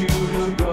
you to go.